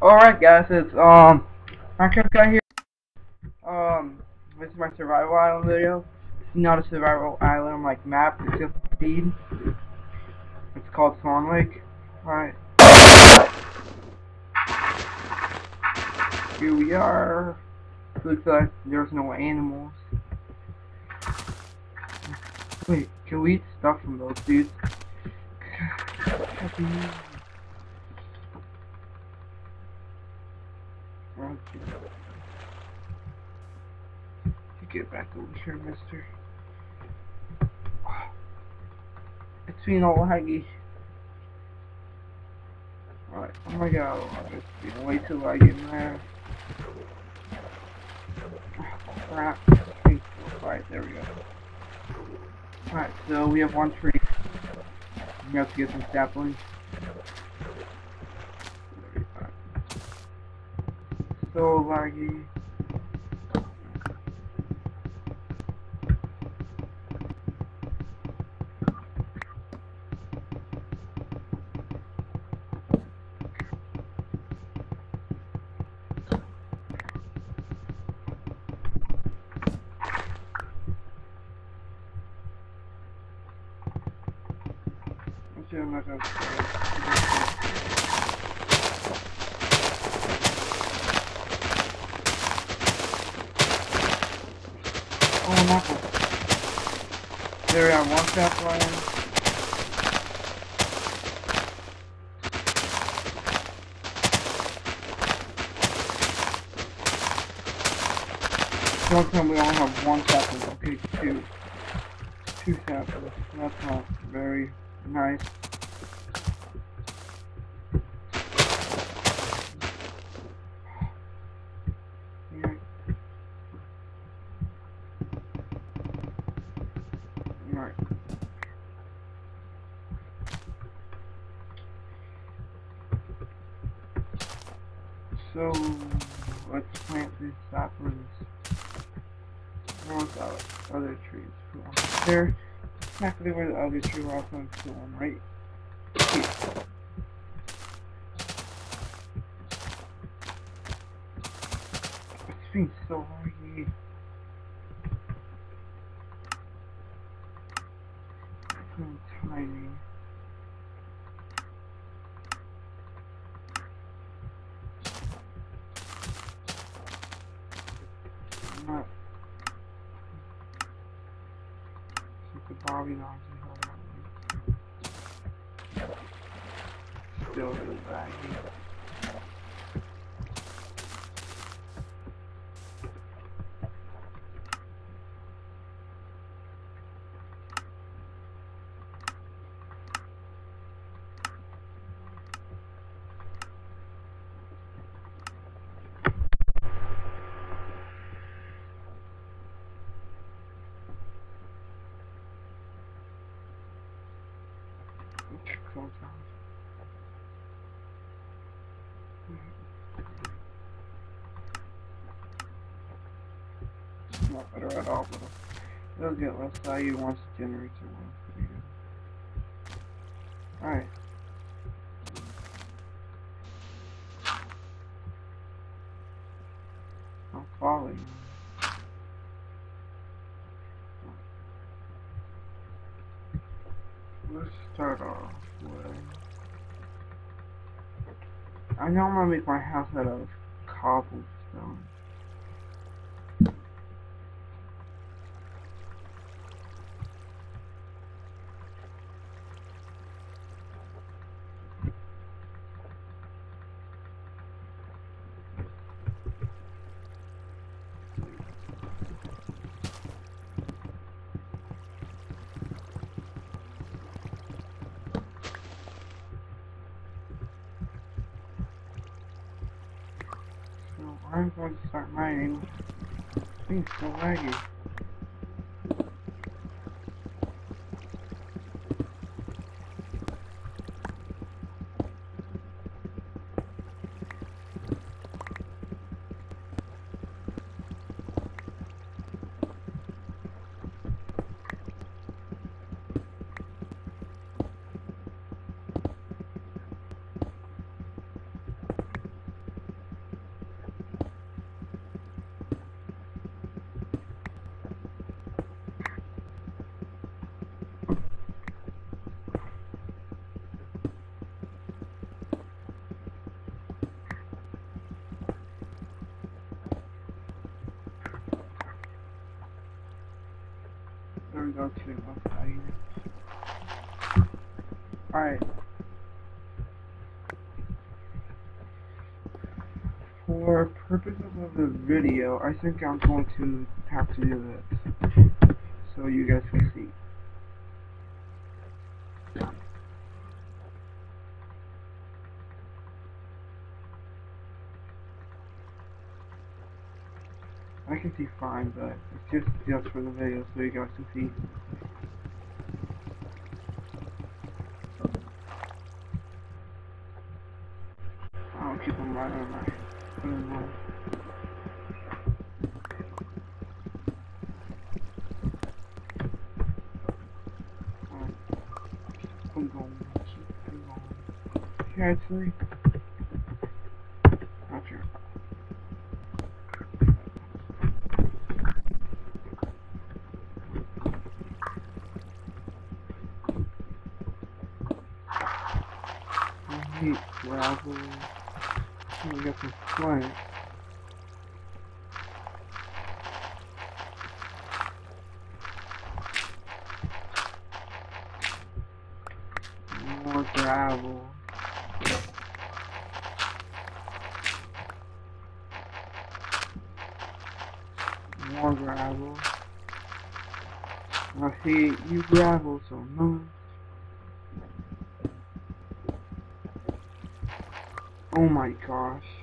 Alright guys, it's um Minecraft guy here. Um this is my survival island video. It's not a survival island like map, it's just seed. It's called Swan Lake. Alright. Here we are. Looks like there's no animals. Wait, can we eat stuff from those dudes? Okay. You get back over here, mister. It's been all laggy. Alright, oh my god, it's been way too laggy in there. Crap. Alright, there we go. Alright, so we have one tree. We have to get some saplings. So laggy. Gonna. Oh, an apple. There we are, one sapling. One time we only have one sapling, okay, two. Two saplings. That's not very nice. Yeah. Right. So let's plant these saplings. Where's our other trees? There. Exactly where the other tree was. I'm gonna put right here. It's been so laggy. So tiny. I'm not. All that. Still really laggy. Close down. Not better at all, but it'll get less value once the generator works pretty. Alright. I'm falling. Let's start I know I'm gonna make my house out of cobblestone. I'm going to start mining. Being so laggy. Go to? Alright. For purposes of the video, I think I'm going to have to do this. So you guys can see. I can see fine, but it's just just for the video so you guys can see. I'll keep them right on my put them on. Alright. I'm going. I'm going. Yeah, actually. Okay. I hate gravel. Some. More gravel. More gravel. I hate you gravel so much. Oh my gosh.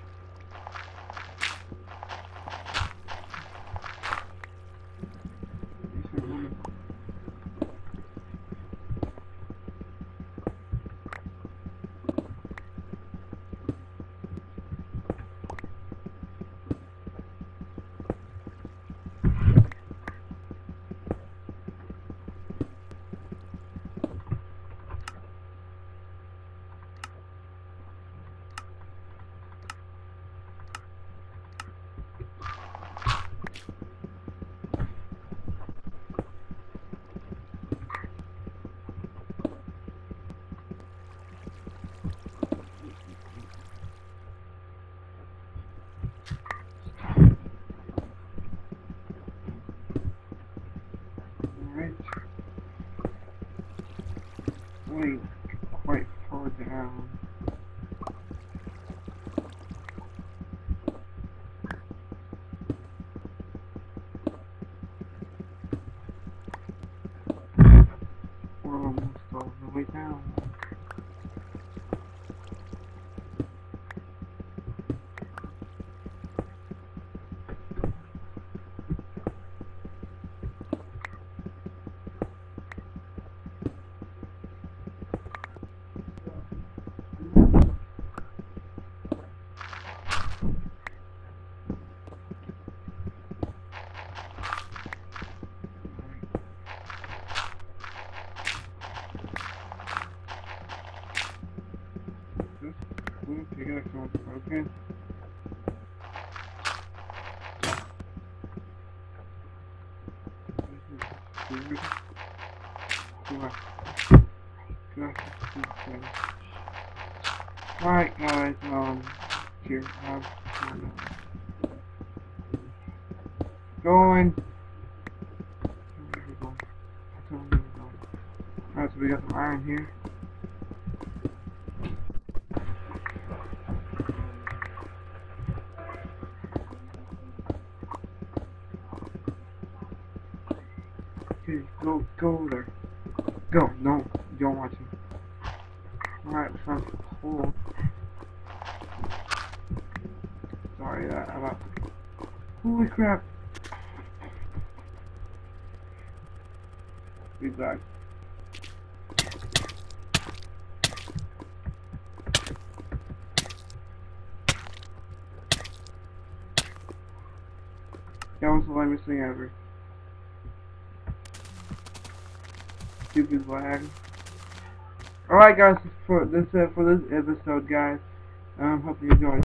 Alright. Wait, quite far down. We're almost all the way down. Just ooh, pick it up so it's broken. This is weird. What? Gosh, this is Alright guys, um, here, have, um, going. Alright, so we got some iron here. Go, there. Go, no, don't want to. Alright, some coal. Sorry, that, I'm about Holy crap! Be back. That was the lamest thing ever. Stupid lag. Alright guys, for this uh, for this episode guys. Um hope you enjoyed.